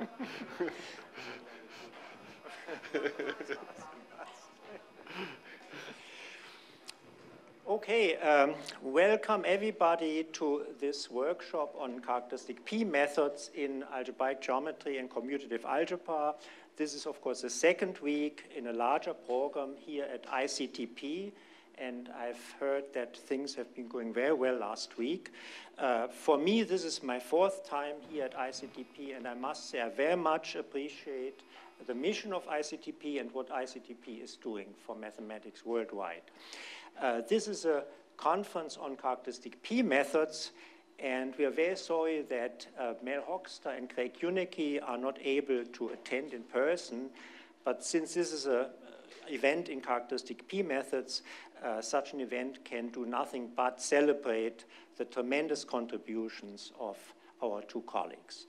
Okay, um, welcome everybody to this workshop on characteristic P methods in algebraic geometry and commutative algebra. This is, of course, the second week in a larger program here at ICTP, and I've heard that things have been going very well last week. Uh, for me, this is my fourth time here at ICTP, and I must say I very much appreciate the mission of ICTP and what ICTP is doing for mathematics worldwide. Uh, this is a conference on characteristic P methods, and we are very sorry that uh, Mel Hochster and Craig Huneke are not able to attend in person. But since this is an event in characteristic P methods, uh, such an event can do nothing but celebrate the tremendous contributions of our two colleagues.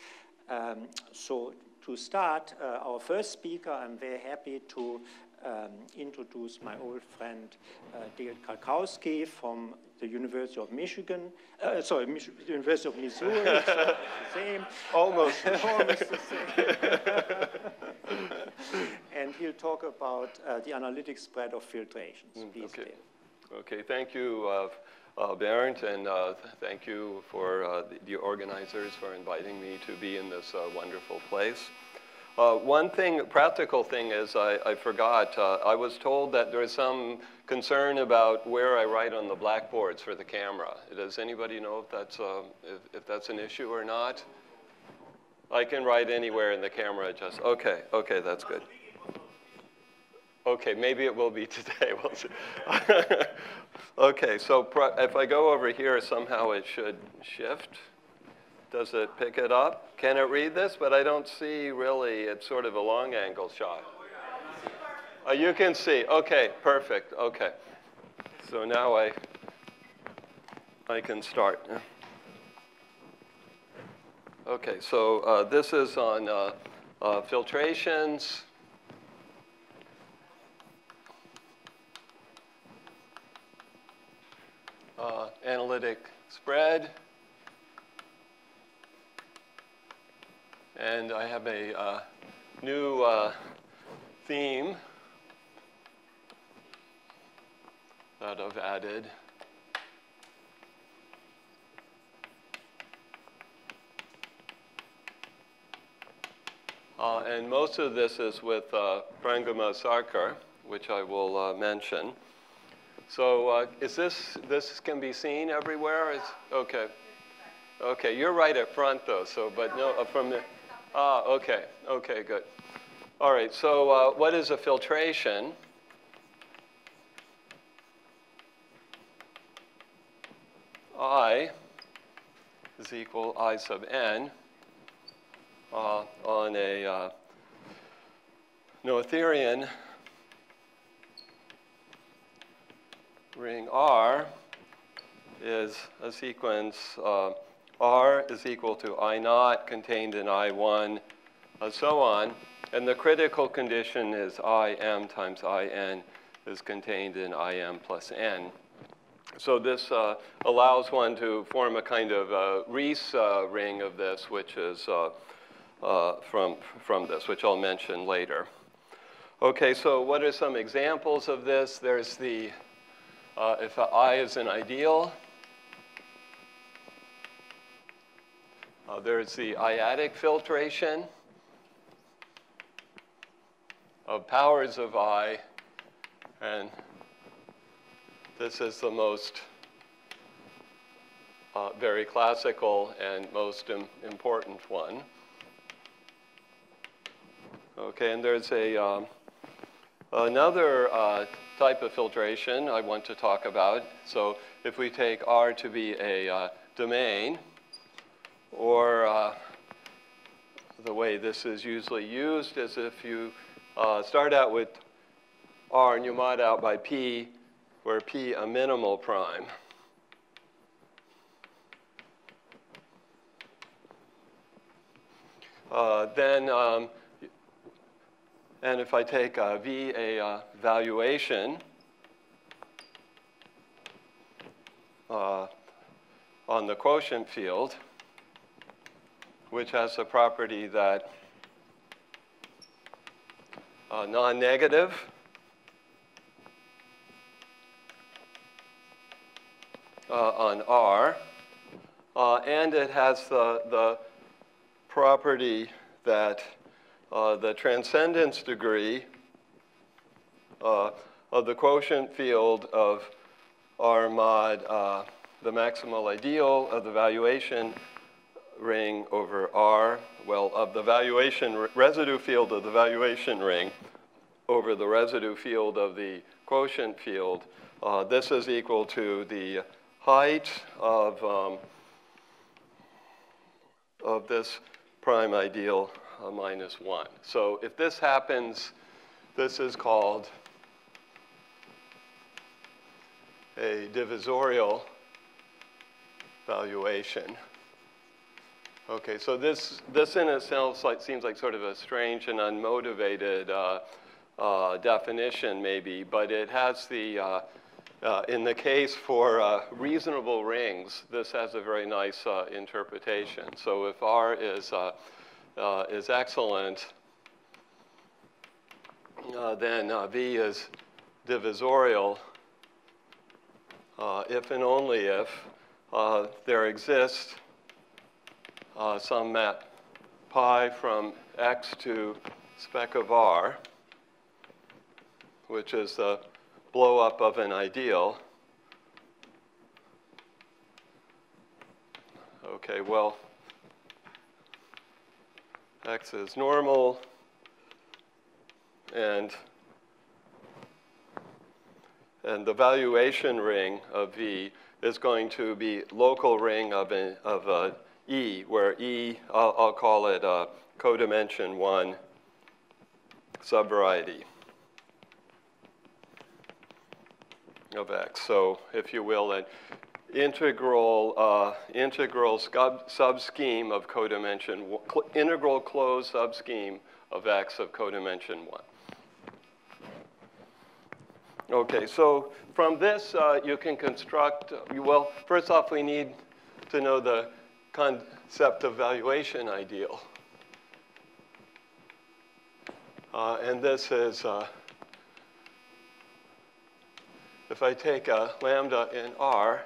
Um, so to start, uh, our first speaker, I'm very happy to um, introduce my old friend uh, Dale Cutkosky from the University of Michigan, uh, sorry, Mich University of Missouri, the same. Almost. Almost the same. and he'll talk about uh, the analytic spread of filtrations. Mm, Please, okay. Dale. Okay, thank you, uh, uh, Bernd, and uh, thank you for uh, the, organizers for inviting me to be in this uh, wonderful place. Uh, one thing, practical thing is I, I forgot. Uh, I was told that there is some concern about where I write on the blackboards for the camera. Does anybody know if that's, if, if, that's an issue or not? I can write anywhere in the camera. Just okay. Okay, that's good. Okay, maybe it will be today. Okay, so if I go over here, somehow it should shift. Does it pick it up? Can it read this? But I don't see really, it's sort of a long angle shot. Oh, you can see. Okay, perfect. Okay. So now I, I can start. Okay, so uh, this is on uh, uh, filtrations. Uh, analytic spread. And I have a uh, new uh, theme that I've added. Uh, and most of this is with uh, Parangama Sarkar, which I will uh, mention. So uh, is this, this can be seen everywhere? Is, okay. Okay, you're right at front though, so, but no, uh, from the, Ah, okay, okay, good. All right, so uh, what is a filtration? I is equal I sub n uh, on a uh, Noetherian ring R is a sequence uh, R is equal to I naught contained in I1, and so on. And the critical condition is IM times IN is contained in IM plus N. So this uh, allows one to form a kind of uh, Rees uh, ring of this, which is uh, uh, from, from this, which I'll mention later. Okay, so what are some examples of this? There's the, uh, if I is an ideal, Uh, there's the I-adic filtration of powers of I, and this is the most uh, very classical and most Im important one. Okay, and there's a um, another uh, type of filtration I want to talk about. So if we take R to be a uh, domain, or uh, the way this is usually used is if you uh, start out with R and you mod out by P, where P a minimal prime. Uh, then, um, and if I take uh, V a uh, valuation uh, on the quotient field, which has the property that uh, non-negative. Uh, on R, uh, and it has the, the property that uh, the transcendence degree uh, of the quotient field of R mod uh, the maximal ideal of the valuation ring over R, well, of the valuation residue field of the valuation ring over the residue field of the quotient field, uh, this is equal to the height of, um, of this prime ideal uh, minus 1. So if this happens, this is called a divisorial valuation. Okay, so this, this in itself seems like sort of a strange and unmotivated uh, uh, definition maybe, but it has the, uh, uh in the case for uh, reasonable rings, this has a very nice uh, interpretation. So if R is, is excellent, then V is divisorial if and only if uh, there exists uh, some map pi from x to spec of r, which is the blow up of an ideal. Okay, well, x is normal, and and the valuation ring of V is going to be local ring of, a, of a E, where E, I'll, I'll call it a codimension one subvariety of X. So if you will, an integral, uh, integral sub, subscheme of codimension, integral closed subscheme of X of codimension one. Okay, so from this, uh, you can construct, well, first off, we need to know the concept of valuation ideal. Uh, and this is, uh, if I take a lambda in R,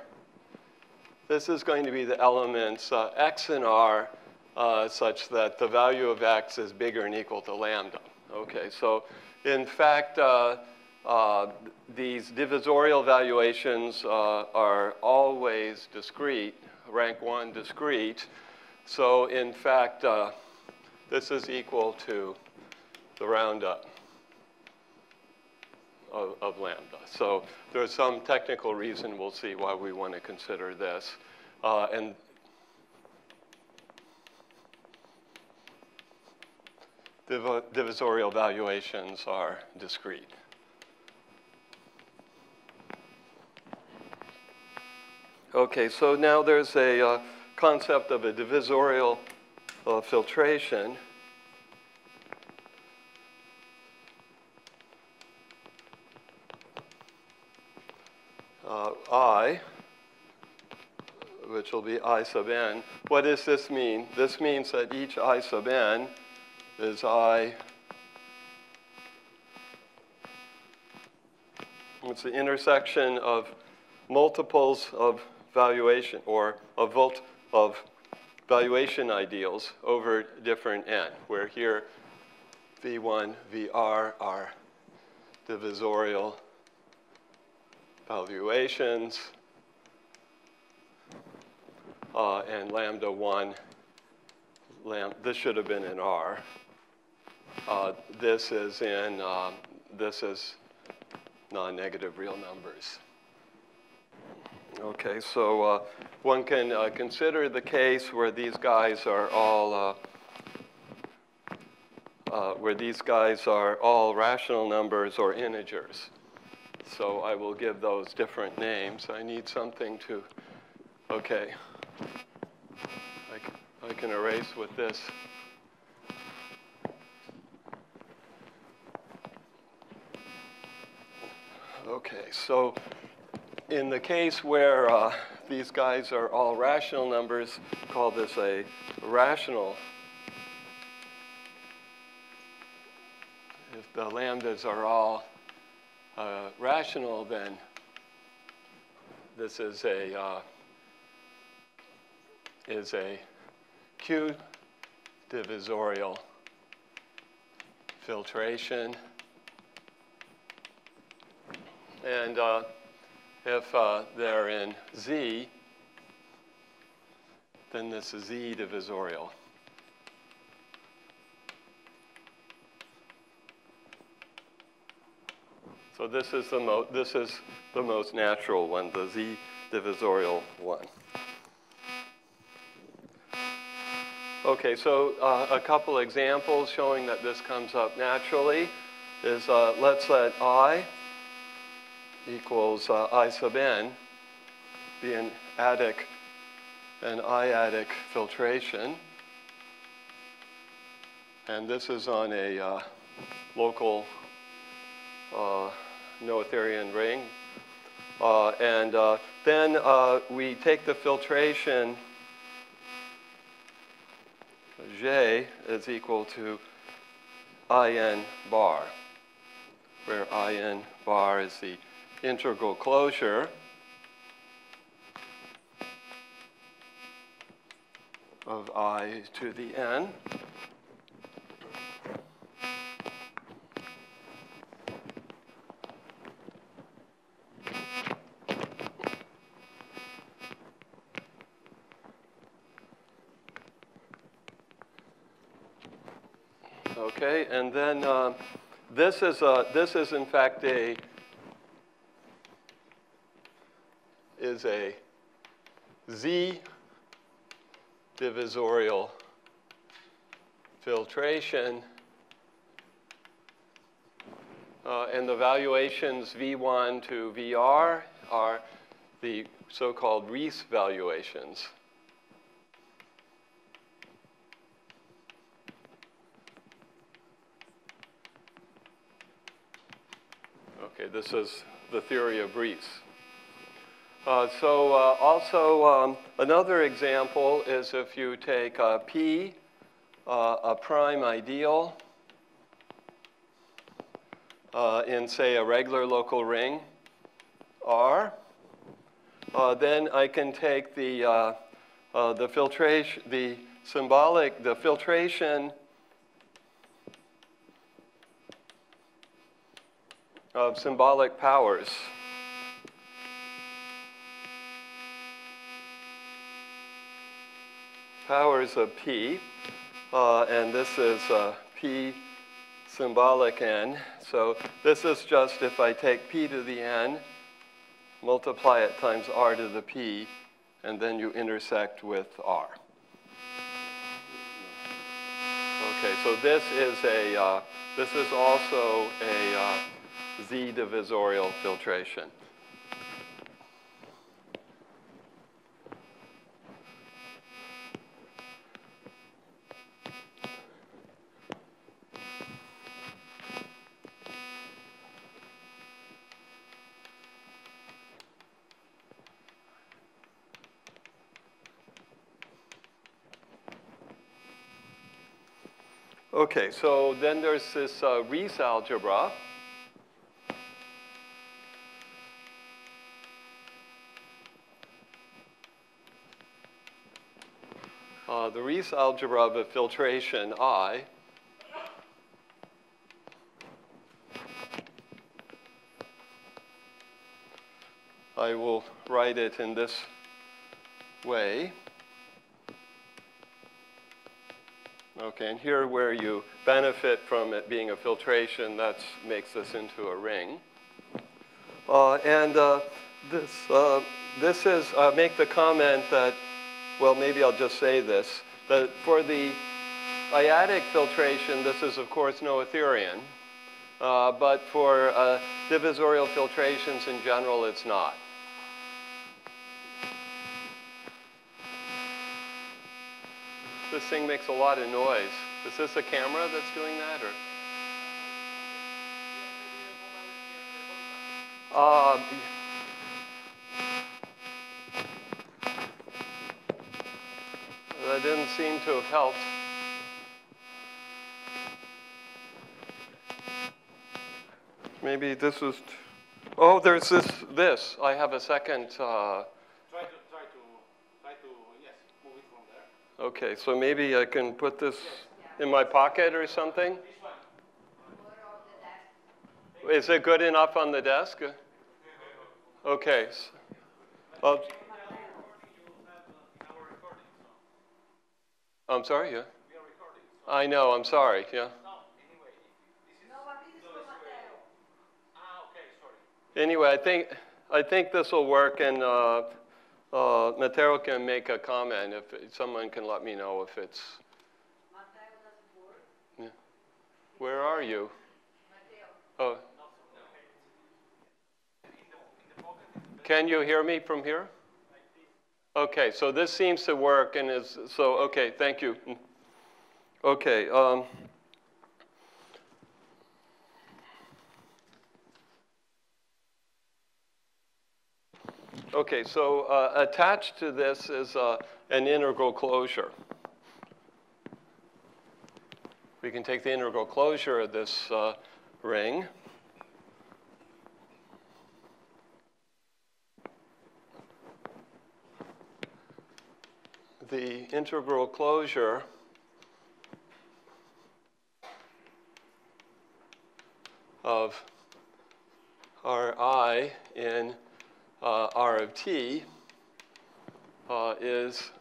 this is going to be the elements uh, x and R uh, such that the value of x is bigger than equal to lambda. Okay, so in fact, uh, uh, these divisorial valuations uh, are always discrete, rank one discrete. So in fact, this is equal to the roundup of, of, lambda. So there's some technical reason we'll see why we want to consider this. Uh, and div divisorial valuations are discrete. Okay, so now there's a uh, concept of a divisorial uh, filtration. Uh, I, which will be I sub n. What does this mean? This means that each I sub n is I, it's the intersection of multiples of valuation or a volt of valuation ideals over different n, where here V1, VR are divisorial valuations, uh, and lambda 1, lam this should have been in R. Uh, this is in, um, this is non-negative real numbers. Okay, so uh, one can uh, consider the case where these guys are all uh, uh, where these guys are all rational numbers or integers. So I will give those different names. I need something to, okay. I, I can erase with this. Okay, so in the case where uh, these guys are all rational numbers, call this a rational. If the lambdas are all uh, rational, then this is a uh, is a Q divisorial filtration. And uh, if uh, they're in Z, then this is Z divisorial. So this is the mo this is the most natural one, the Z divisorial one. Okay, so uh, a couple examples showing that this comes up naturally is uh, let's let I equals uh, I sub n be an adic, an I-adic filtration. And this is on a uh, local uh, Noetherian ring. Uh, and uh, then uh, we take the filtration, J is equal to IN bar, where IN bar is the integral closure of I to the N. Okay, and then uh, this is a, this is in fact a is a Z divisorial filtration. Uh, and the valuations V1 to VR are the so-called Rees valuations. Okay, this is the theory of Rees. Uh, so uh, also um, another example is if you take uh, P, a prime ideal, uh, in say a regular local ring, R, uh, then I can take the, uh, the filtration, the symbolic, the filtration of symbolic powers. Powers of P, uh, and this is uh, P symbolic n. So this is just if I take P to the n, multiply it times R to the P, and then you intersect with R. Okay, so this is a, uh, this is also a uh, Z divisorial filtration. Okay, so then there's this uh, Rees algebra. Algebra of a filtration I I will write it in this way. Okay, and here where you benefit from it being a filtration, that makes this into a ring. Uh, and uh, this, uh, this is, uh, make the comment that, well, maybe I'll just say this, that for the I-adic filtration, this is of course Noetherian, uh, but for uh, divisorial filtrations in general, it's not. This thing makes a lot of noise. Is this a camera that's doing that, or? Uh, that didn't seem to have helped. maybe this is, oh, there's this, this. I have a second, uh, Try to, try to, try to, yes, move it from there. okay, so maybe I can put this in my pocket or something? This one. Is it good enough on the desk? Okay. I'm sorry, yeah? I know, I'm sorry, yeah. Ah, okay, sorry. Anyway, I think, I think this will work and uh, uh, can make a comment if, someone can let me know if it's. Yeah. Where are you? Oh. Can you hear me from here? Okay, so this seems to work and is, so, okay, thank you. Okay. Um, Okay, so uh, attached to this is uh, an integral closure. We can take the integral closure of this uh, ring. The integral closure of Ri in uh, R of t uh, is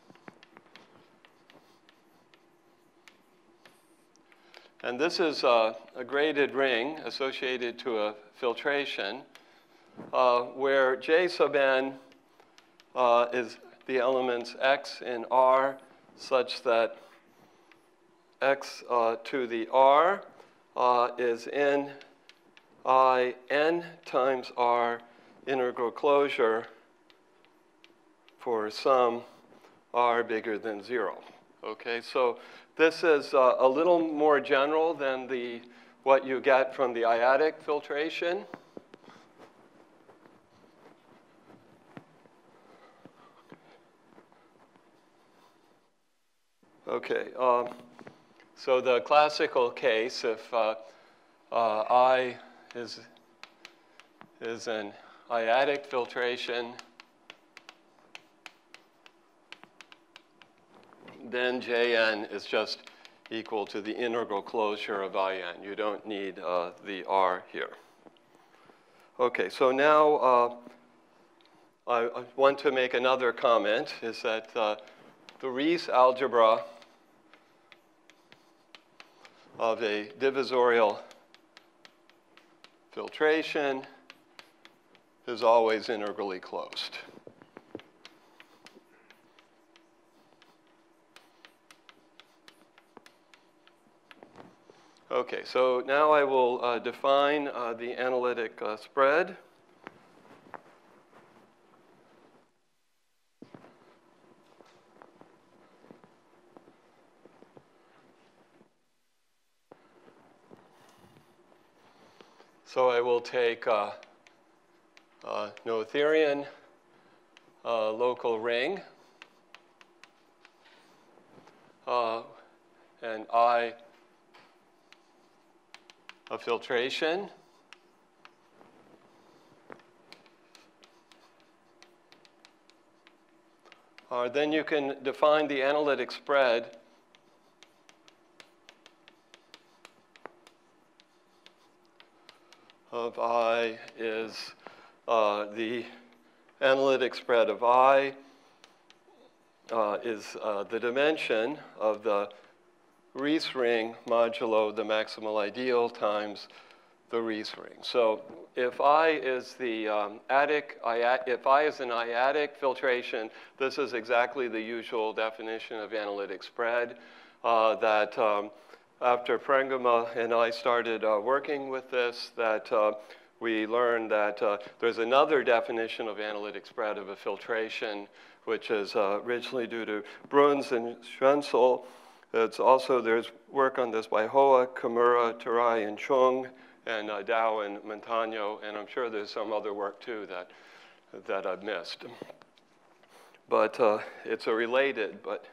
and this is uh, a graded ring associated to a filtration uh, where J sub n uh, is the elements x in R such that x uh, to the R uh, is in I n times R integral closure for some r bigger than 0. Okay, so this is uh, a little more general than the, what you get from the I-adic filtration. Okay, um, so the classical case, if uh, uh, I is, is an I-adic filtration, then Jn is just equal to the integral closure of In. You don't need uh, the R here. Okay, so now uh, I, want to make another comment, is that uh, the Rees algebra of a divisorial filtration is always integrally closed. Okay, so now I will uh, define uh, the analytic uh, spread. So I will take uh, uh, Noetherian uh, local ring, and I a filtration. Uh, then you can define the analytic spread of I is uh, the analytic spread of I uh, is uh, the dimension of the Rees ring modulo the maximal ideal times the Rees ring. So if I is the um, adic, if I is an I-adic filtration, this is exactly the usual definition of analytic spread uh, that um, after Parangama and I started uh, working with this, that uh, we learned that uh, there's another definition of analytic spread of a filtration, which is uh, originally due to Bruns and Schwentzel. It's also, there's work on this by Hoa, Kimura, Terai, and Trung, and uh, Dao and Montano, and I'm sure there's some other work too that, that I've missed. But uh, it's a related, but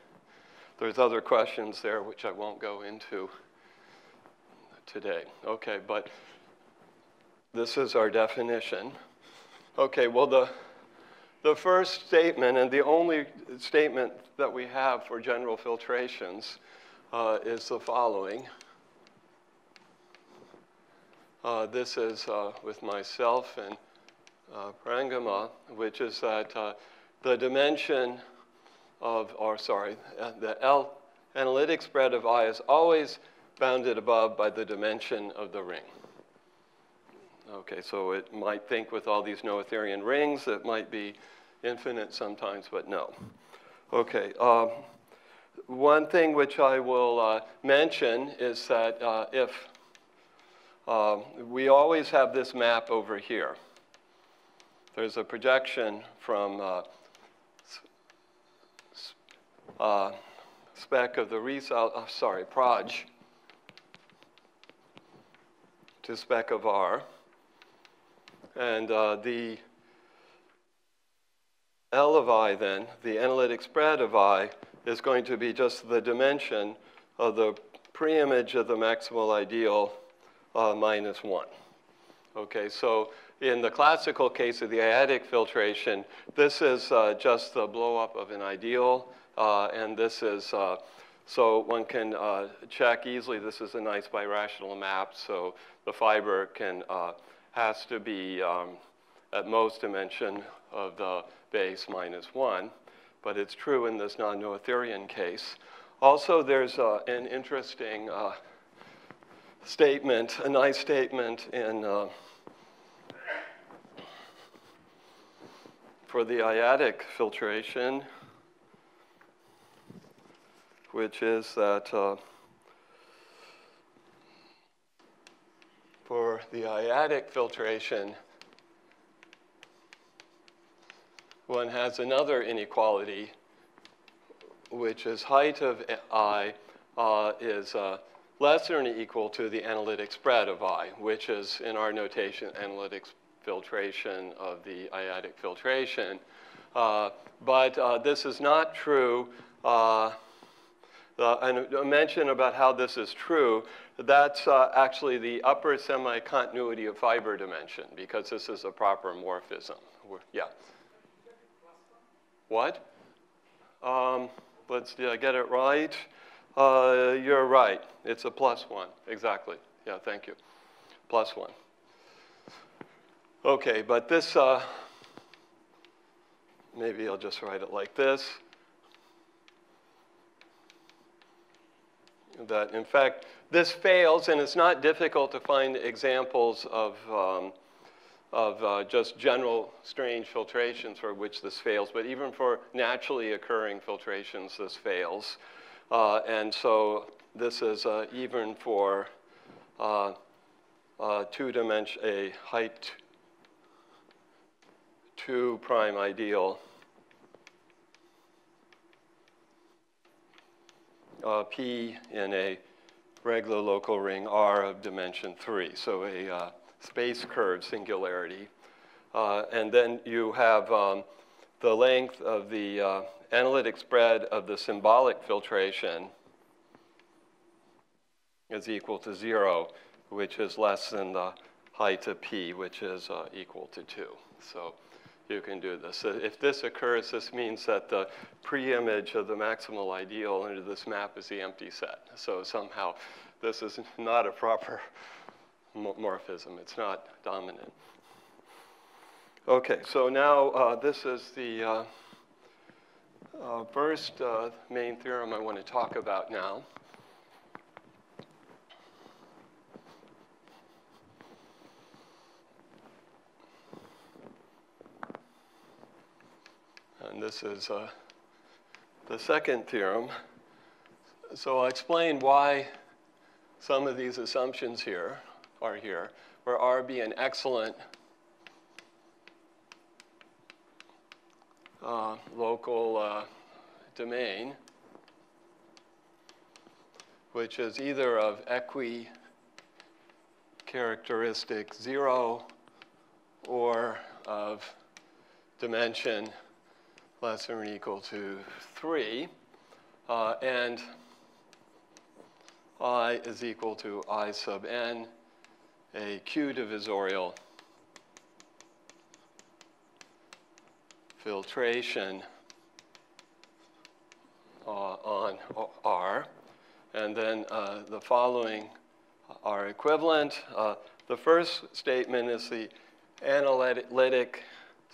there's other questions there which I won't go into today. Okay, but this is our definition. Okay, well, the, the first statement and the only statement that we have for general filtrations uh, is the following. Uh, this is uh, with myself and uh, Parangama, which is that uh, the dimension of, or sorry, uh, the L analytic spread of I is always bounded above by the dimension of the ring. Okay, so it might think with all these noetherian rings, it might be infinite sometimes, but no. Okay, um, one thing which I will uh, mention is that uh, if um, we always have this map over here. There's a projection from uh, uh, spec of the result, uh, sorry, proj to spec of R. And uh, the L of I then, the analytic spread of I, is going to be just the dimension of the preimage of the maximal ideal uh, minus 1. Okay, so in the classical case of the I-adic filtration, this is uh, just the blowup of an ideal, and this is, uh, so one can uh, check easily, this is a nice birational map, so the fiber can, uh, has to be um, at most dimension of the base minus 1, but it's true in this non-noetherian case. Also, there's an interesting statement, a nice statement in uh, for the I-adic filtration, which is that uh, for the I-adic filtration, one has another inequality, which is height of I uh, is uh, less than or equal to the analytic spread of I, which is in our notation analytic filtration of the I-adic filtration. Uh, but uh, this is not true. Uh, and a mention about how this is true, that's uh, actually the upper semi-continuity of fiber dimension because this is a proper morphism. yeah. What? Um, let's did I get it right? Uh, you're right. It's a plus one. Exactly. Yeah, thank you. Plus one. Okay, but this, uh, maybe I'll just write it like this. That, in fact, this fails, and it's not difficult to find examples of, um, of uh, just general strange filtrations for which this fails, but even for naturally occurring filtrations, this fails. Uh, and so this is uh, even for uh, uh, two dimension, a height two prime ideal. Uh, P in a regular local ring R of dimension three, so a uh, space curve singularity. Uh, and then you have um, the length of the uh, analytic spread of the symbolic filtration is equal to zero, which is less than the height of P, which is uh, equal to two. So you can do this. If this occurs, this means that the preimage of the maximal ideal under this map is the empty set. So somehow this is not a proper morphism. It's not dominant. Okay, so now uh, this is the uh, uh, first uh, main theorem I want to talk about now. And this is uh, the second theorem. So I'll explain why some of these assumptions here are here, where R be an excellent uh, local uh, domain, which is either of equi characteristic zero or of dimension less than or equal to 3. Uh, and i is equal to i sub n a Q divisorial filtration uh, on R. And then uh, the following are equivalent. Uh, the first statement is the analytic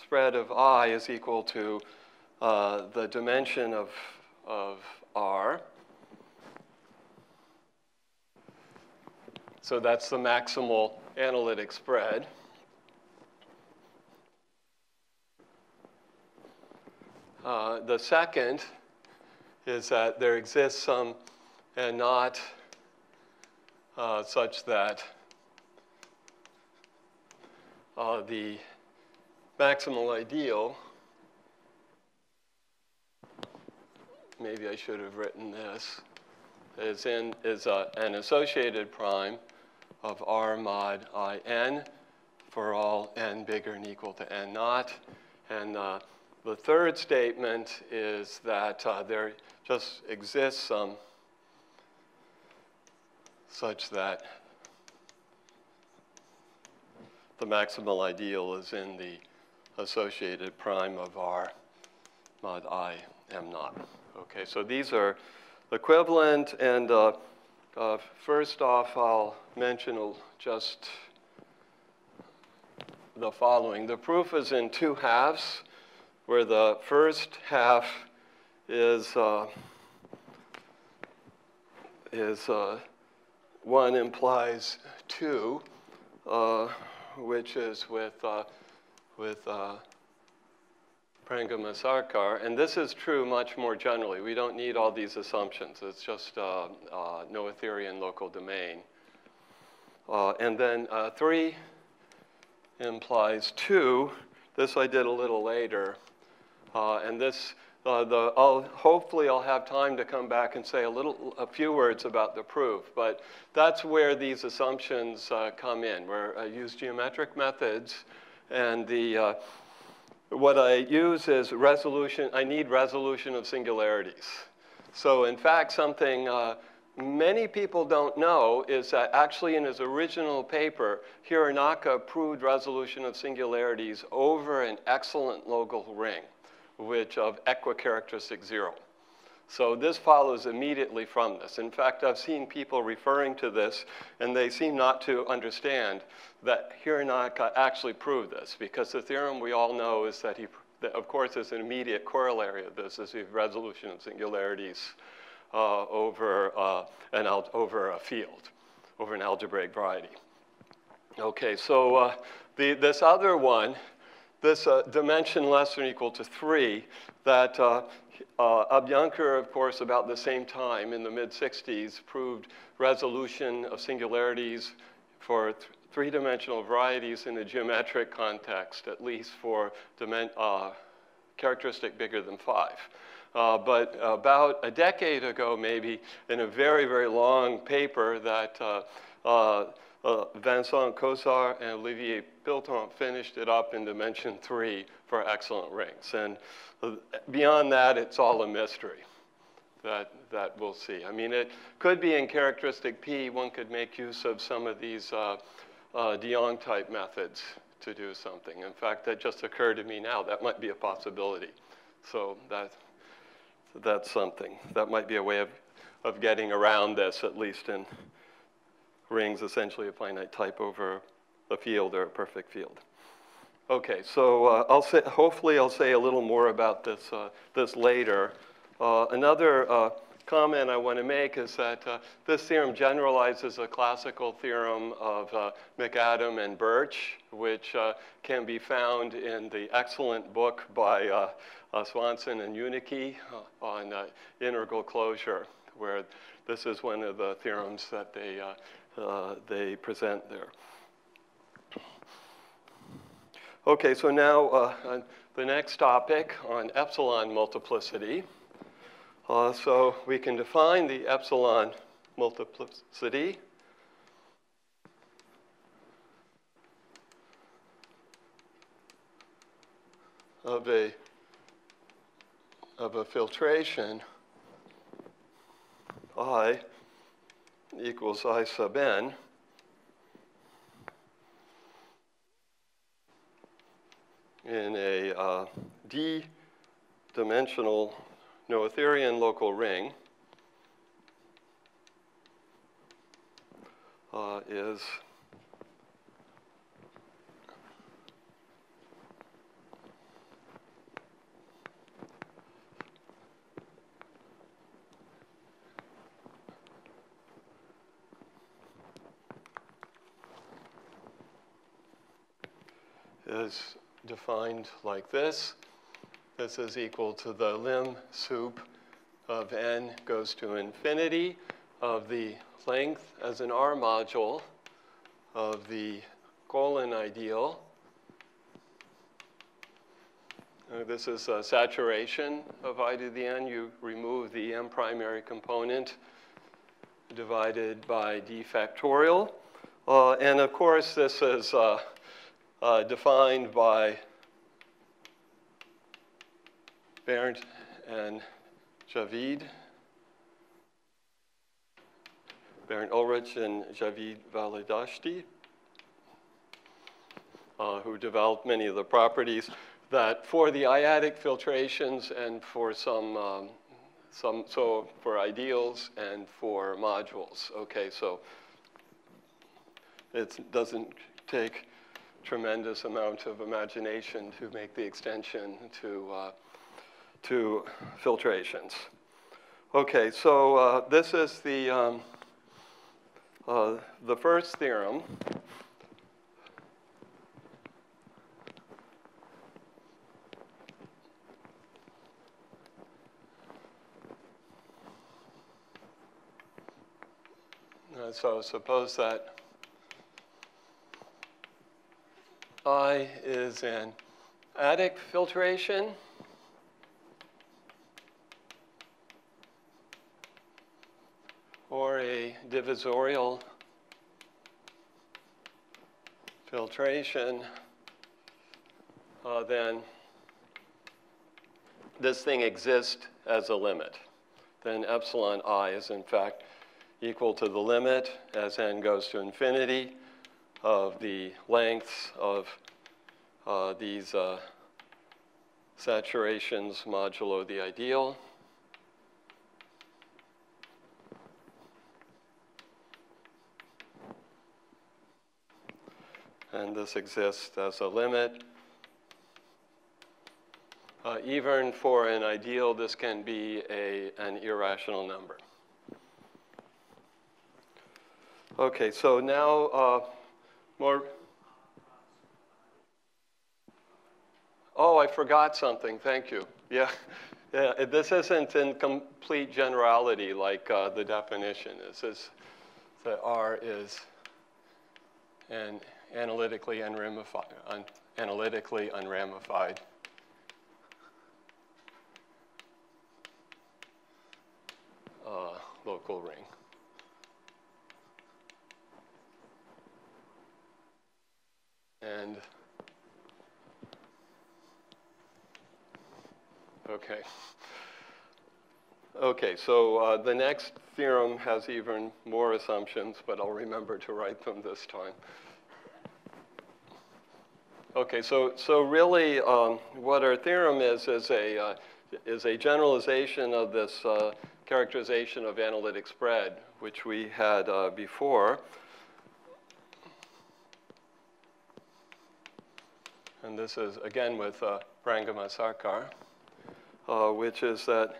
spread of I is equal to uh, the dimension of, of R. So that's the maximal analytic spread. Uh, the second is that there exists some and not uh, such that uh, the maximal ideal, maybe I should have written this, is, in, is uh, an associated prime of R mod In for all n bigger than equal to n naught. And uh, the third statement is that uh, there just exists some such that the maximal ideal is in the associated prime of R mod I m naught. Okay, so these are equivalent, and uh, uh, first off, I'll mention just the following. The proof is in two halves where the first half is, uh, is uh, one implies two, uh, which is with, uh, with uh, Parangama Sarkar. And this is true much more generally. We don't need all these assumptions. It's just uh, uh, Noetherian local domain. Uh, and then uh, three implies two. This I did a little later. Uh, and this, uh, the, I'll, hopefully I'll have time to come back and say a little, a few words about the proof. But that's where these assumptions uh, come in, where I use geometric methods, and the, what I use is resolution. I need resolution of singularities. So in fact, something uh, many people don't know is that actually in his original paper, Hironaka proved resolution of singularities over an excellent local ring which of equicharacteristic zero. So this follows immediately from this. In fact, I've seen people referring to this, and they seem not to understand that Hironaka actually proved this, because the theorem we all know is that he, that of course, there's an immediate corollary of this, is the resolution of singularities uh, over, uh, an over a field, over an algebraic variety. Okay, so uh, the, this other one, this uh, dimension less than or equal to 3 that uh, uh, of course, about the same time in the mid-60s, proved resolution of singularities for th three-dimensional varieties in a geometric context, at least for uh, characteristic bigger than 5. Uh, but about a decade ago, maybe, in a very, very long paper that uh, Vincent Cossart and Olivier Piltant finished it up in dimension three for excellent rings. And uh, beyond that, it's all a mystery that, that we'll see. I mean, it could be in characteristic P, one could make use of some of these uh, uh, de Jong type methods to do something. In fact, that just occurred to me now. That might be a possibility. So that, that's something. That might be a way of, of getting around this, at least in rings essentially a finite type over a field or a perfect field. Okay, so uh, I'll say, hopefully I'll say a little more about this, uh, this later. Uh, another uh, comment I want to make is that uh, this theorem generalizes a classical theorem of uh, McAdam and Burch, which can be found in the excellent book by Swanson and Huneke on integral closure, where this is one of the theorems that they uh, they present there. Okay, so now uh, the next topic on epsilon multiplicity. Uh, so we can define the epsilon multiplicity. of a of a filtration I equals I sub n. in a uh, d-dimensional Noetherian local ring uh, is is defined like this. This is equal to the lim sup of n goes to infinity of the length as an R module of the Golin ideal. Uh, this is a saturation of I to the n. You remove the m primary component divided by d factorial. Uh, and of course, this is uh, uh, defined by Bernd and Javid, Bernd Ulrich and Javid Validashti, uh, who developed many of the properties that for the I-adic filtrations and for some, um, some, so for ideals and for modules. Okay, so it doesn't take tremendous amount of imagination to make the extension to, uh, to filtrations. Okay, so uh, this is the, um, uh, the first theorem. Uh, so suppose that I is an adic filtration. or a divisorial filtration, uh, then this thing exists as a limit. Then epsilon i is in fact equal to the limit as n goes to infinity of the lengths of uh, these uh, saturations modulo the ideal. And this exists as a limit. Uh, even for an ideal, this can be a, an irrational number. Okay, so now uh, more? Oh, I forgot something. Thank you. Yeah, yeah. This isn't in complete generality like uh, the definition. This is that R is an analytically unramified, un, analytically unramified. Uh, local ring. And okay. Okay, so uh, the next theorem has even more assumptions, but I'll remember to write them this time. Okay, so, so really um, what our theorem is is a, uh, is a generalization of this uh, characterization of analytic spread, which we had uh, before. And this is again with uh, Parangama Sarkar, uh, which is that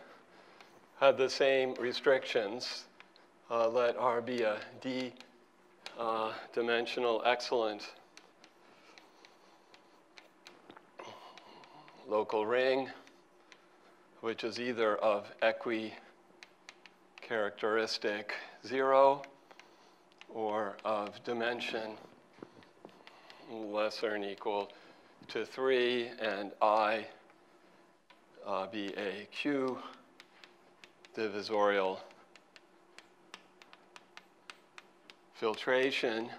had the same restrictions, uh, let R be a D uh, dimensional excellent local ring, which is either of equi characteristic zero or of dimension less than equal to 3 and I uh, be a Q divisorial filtration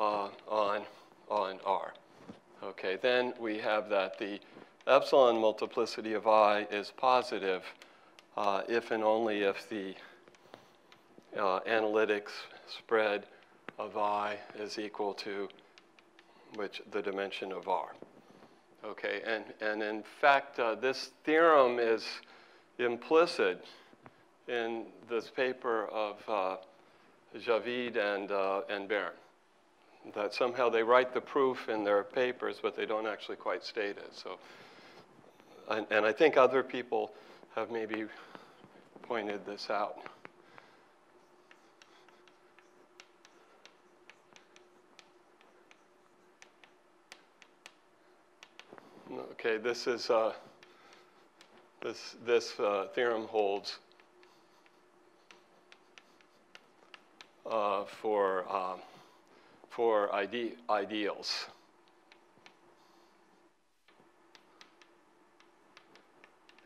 uh, on, on R. Okay, then we have that the epsilon multiplicity of I is positive uh, if and only if the uh, analytics spread of I is equal to which the dimension of R. Okay, and, and in fact, uh, this theorem is implicit in this paper of uh, Javid and, uh, and Bernd. That somehow they write the proof in their papers, but they don't actually quite state it. So, and, and I think other people have maybe pointed this out. Okay, this is uh, this this uh, theorem holds uh, for um, for ide ideals.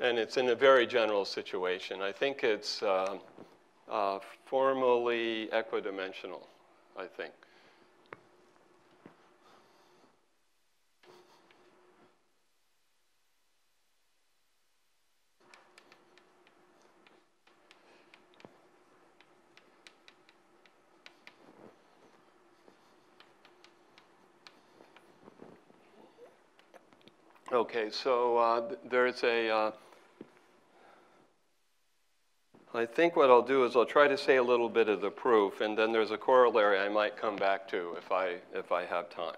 And it's in a very general situation. I think it's uh, uh, formally equidimensional, I think. Okay, so uh, there's a. Uh, I think what I'll do is I'll try to say a little bit of the proof, and then there's a corollary I might come back to if I, if I have time.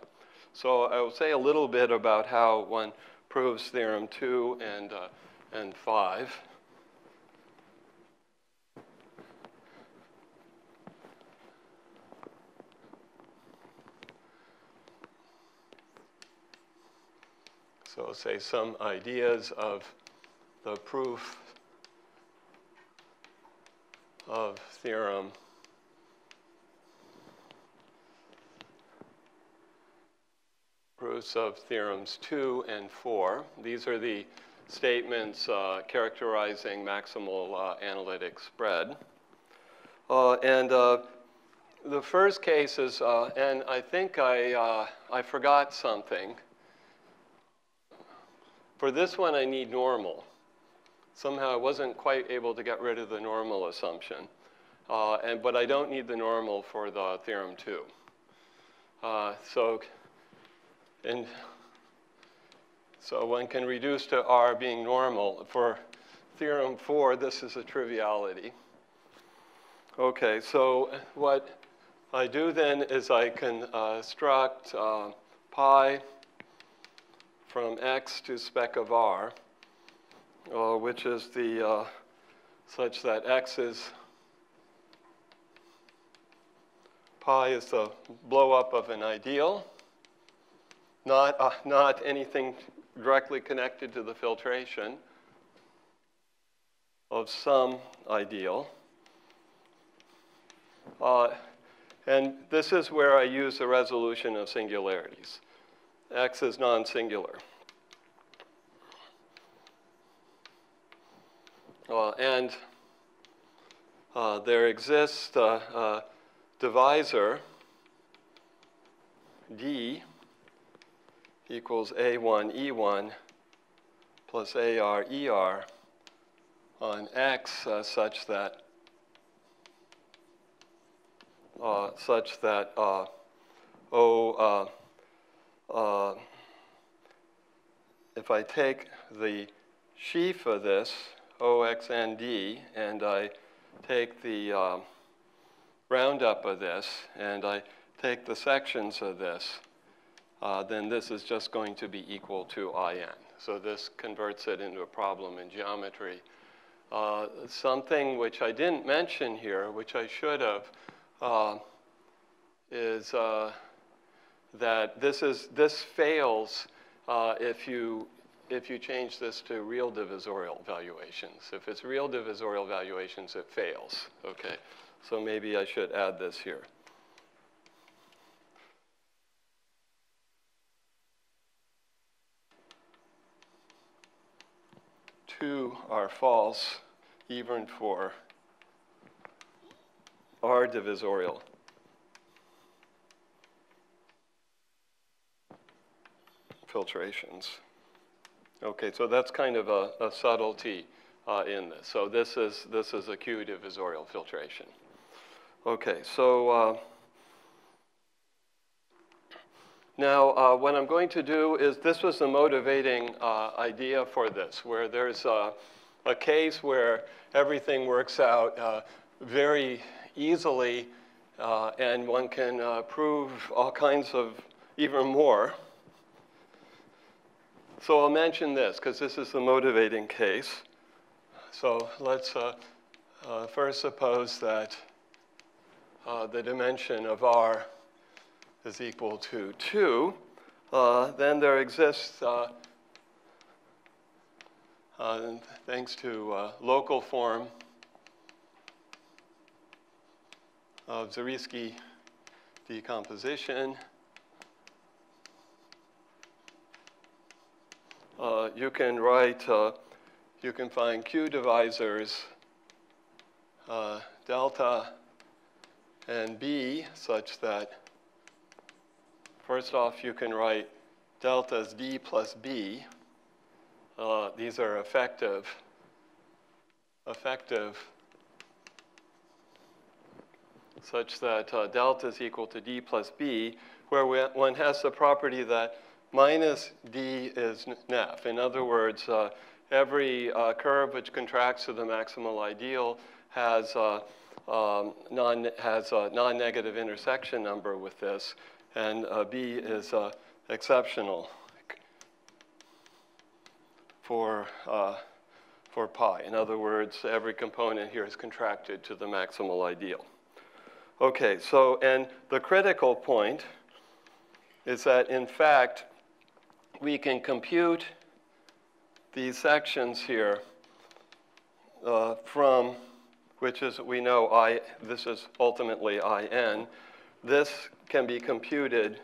So I will say a little bit about how one proves theorem 2 and, uh, and 5. So say some ideas of the proof of theorem proofs of theorems 2 and 4. These are the statements uh, characterizing maximal uh, analytic spread. Uh, and uh, the first case is, uh, and I think I, uh, I forgot something. For this one, I need normal. Somehow I wasn't quite able to get rid of the normal assumption. Uh, and, but I don't need the normal for the theorem 2. Uh, so, and so one can reduce to R being normal. For theorem 4, this is a triviality. Okay, so what I do then is I can uh, struct uh, pi from x to spec of r, uh, which is the uh, such that x is pi is the blow up of an ideal, not, uh, not anything directly connected to the filtration of some ideal. Uh, and this is where I use the resolution of singularities. X is non-singular. Uh, and uh, there exists a, a, divisor D equals A1 E1 plus AR ER on X uh, such that uh, such that uh, O uh, if I take the sheaf of this, OXND, and I take the um, roundup of this, and I take the sections of this, uh, then this is just going to be equal to IN. So this converts it into a problem in geometry. Uh, something which I didn't mention here, which I should have, uh, is uh, that this, is, this fails uh, if, you, if you change this to real divisorial valuations. If it's real divisorial valuations, it fails, okay? So maybe I should add this here. Two are false, even for R divisorial. Filtrations. Okay, so that's kind of a, a subtlety uh, in this. So this is, this is a Q divisorial filtration. Okay, so uh, Now, uh, what I'm going to do is, this was the motivating uh, idea for this, where there's a, a, case where everything works out uh, very easily, uh, and one can prove all kinds of even more. So I'll mention this, because this is the motivating case. So let's uh, first suppose that the dimension of R is equal to 2, uh, then there exists, uh, uh, thanks to uh, local form of Zariski decomposition, uh, you can write, uh, you can find Q divisors delta and B such that First off, you can write delta as d plus b. Uh, these are effective, effective, such that uh, delta is equal to d plus b, where one has the property that minus d is nef. In other words, uh, every uh, curve which contracts to the maximal ideal has, uh, um, non, has a non-negative intersection number with this and uh, B is uh, exceptional for, uh, for pi. In other words, every component here is contracted to the maximal ideal. Okay, so, and the critical point is that, in fact, we can compute these sections here uh, from, which is, we know I, this is ultimately IN. This can be computed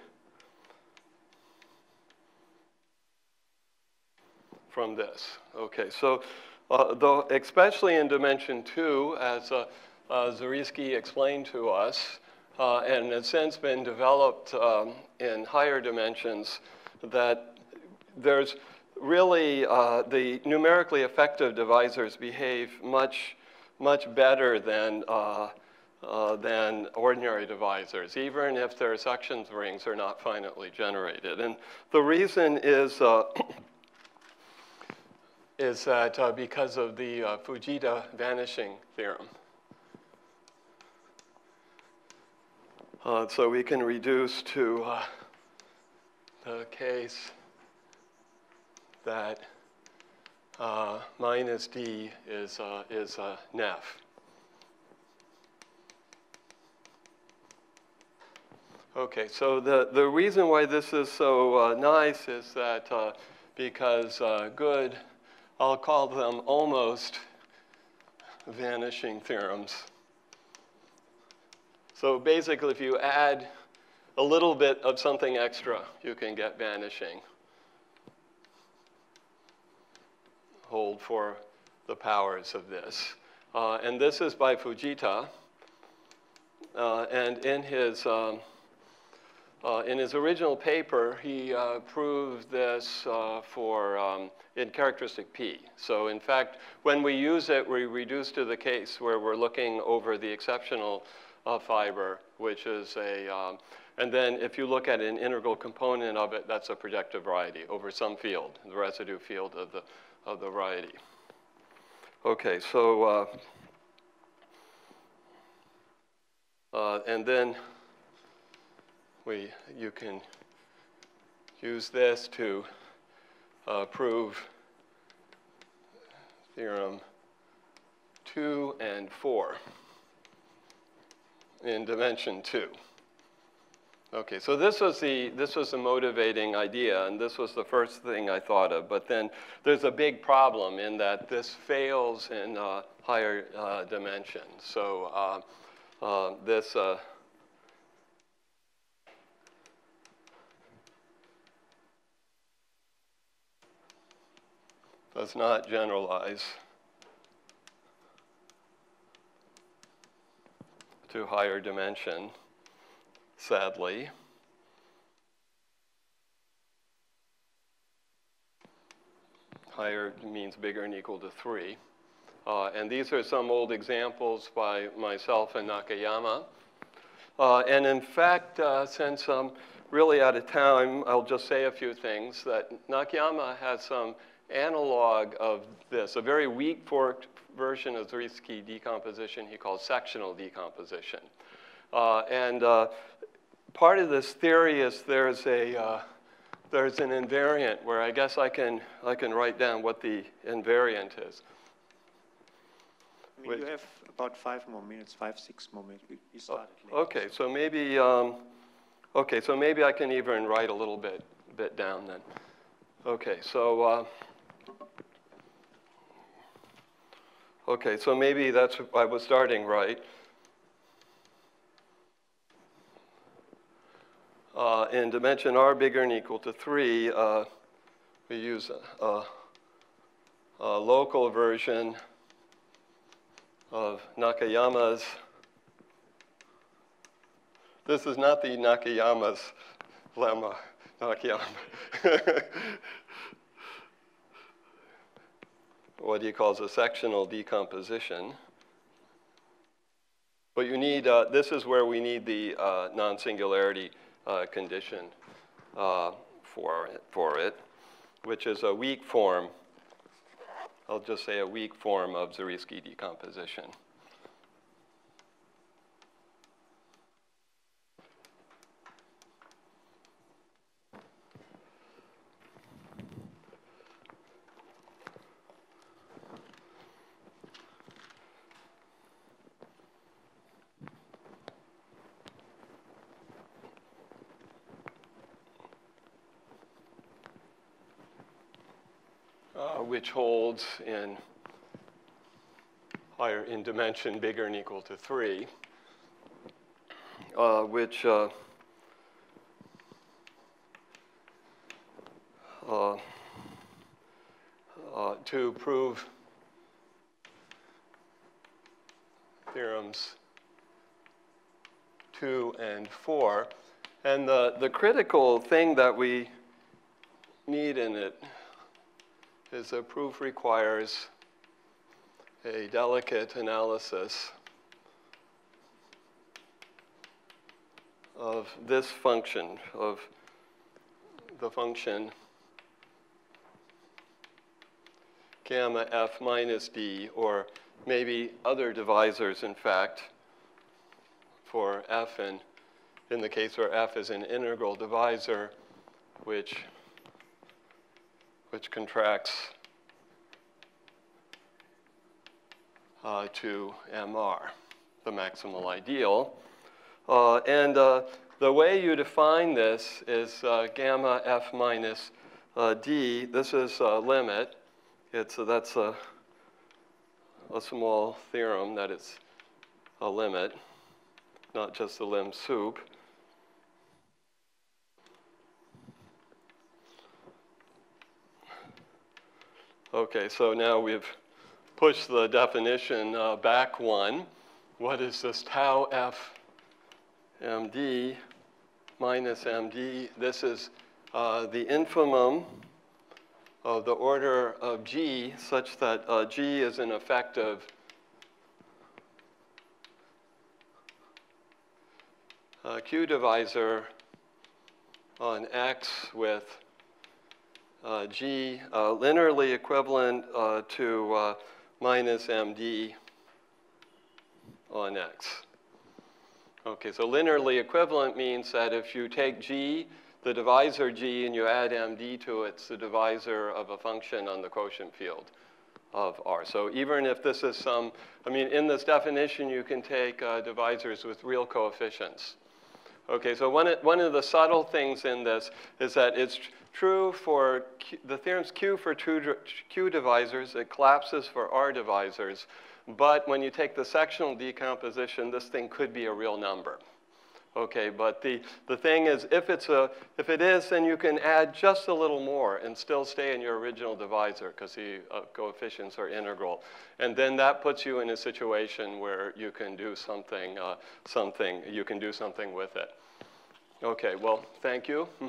from this. Okay, so uh, though, especially in dimension two, as uh, uh, Zariski explained to us, uh, and has since been developed um, in higher dimensions, that there's really uh, the numerically effective divisors behave much, much better than uh, uh, than ordinary divisors, even if their section rings are not finitely generated. And the reason is, uh, is that uh, because of the uh, Fujita vanishing theorem. So we can reduce to the case that minus d is, is nef. Okay, so the, the reason why this is so uh, nice is that uh, because uh, good, I'll call them almost vanishing theorems. So basically, if you add a little bit of something extra, you can get vanishing. Hold for the powers of this. Uh, and this is by Fujita. Uh, and in his um, uh, in his original paper, he uh, proved this uh, for um, in characteristic P. So in fact, when we use it, we reduce to the case where we're looking over the exceptional uh, fiber, which is a, um, and then if you look at an integral component of it, that's a projective variety over some field, the residue field of the, of the variety. Okay, so, uh, uh, and then we, you can use this to uh, prove theorem 2 and 4 in dimension 2. Okay, so this was the this was the motivating idea, and this was the first thing I thought of. But then there's a big problem in that this fails in uh, higher uh, dimensions. So uh, uh this uh, does not generalize to higher dimension, sadly. Higher means bigger and equal to 3. Uh, and these are some old examples by myself and Nakayama. Uh, and in fact, uh, since um, really out of time, I'll just say a few things. That Nakayama has some analog of this, a very weak forked version of Zariski decomposition he calls sectional decomposition. Uh, and uh, part of this theory is there's a uh, there's an invariant where I guess I can I can write down what the invariant is. I mean, you have about five more minutes, five, six more minutes. We, we started late. Okay, so maybe um, okay, so maybe I can even write a little bit bit down then. Okay, so. Uh, Okay, so maybe that's, I was starting right. Uh, in dimension r bigger than equal to 3, uh, we use a, a, a, local version of Nakayama's. This is not the Nakayama's lemma, Nakayama. what he calls a sectional decomposition. But you need, uh, this is where we need the uh, non-singularity uh, condition uh, for, it, for it, which is a weak form, I'll just say a weak form of Zariski decomposition. Which holds in higher in dimension bigger and equal to 3, uh, which uh, uh, uh, to prove theorems 2 and 4. And the, the critical thing that we need in it is a proof requires a delicate analysis of this function, of the function gamma f minus d, or maybe other divisors, in fact, for f and in the case where f is an integral divisor, which which contracts uh, to MR, the maximal ideal. Uh, and uh, the way you define this is uh, gamma f minus uh, d. This is a limit. It's a, that's a, a small theorem that it's a limit, not just a lim sup. Okay, so now we've pushed the definition uh, back one. What is this tau f md minus md? This is uh, the infimum of the order of g such that uh, g is an effective uh, q divisor on x with uh, G uh, linearly equivalent uh, to uh, minus MD on X. Okay, so linearly equivalent means that if you take G, the divisor G, and you add MD to it, it's the divisor of a function on the quotient field of R. So even if this is some, I mean, in this definition, you can take uh, divisors with real coefficients. Okay, so one, one of the subtle things in this is that it's true for Q, the theorem's Q for Q divisors, it collapses for R divisors, but when you take the sectional decomposition, this thing could be a real number. Okay, but the, the thing is, if, it's a, if it is, then you can add just a little more and still stay in your original divisor because the uh, coefficients are integral. And then that puts you in a situation where you can do something, uh, something, you can do something with it. Okay, well, thank you.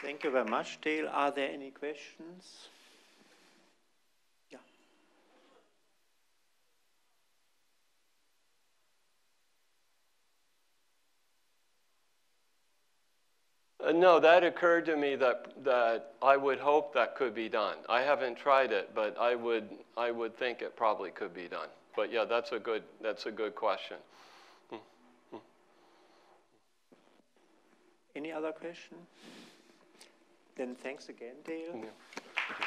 Thank you very much, Dale. Are there any questions? Uh, no, that occurred to me that, that I would hope that could be done. I haven't tried it, but I would, I would think it probably could be done. But yeah, that's a good, that's a good question. Any other question? Then thanks again, Dale. Yeah.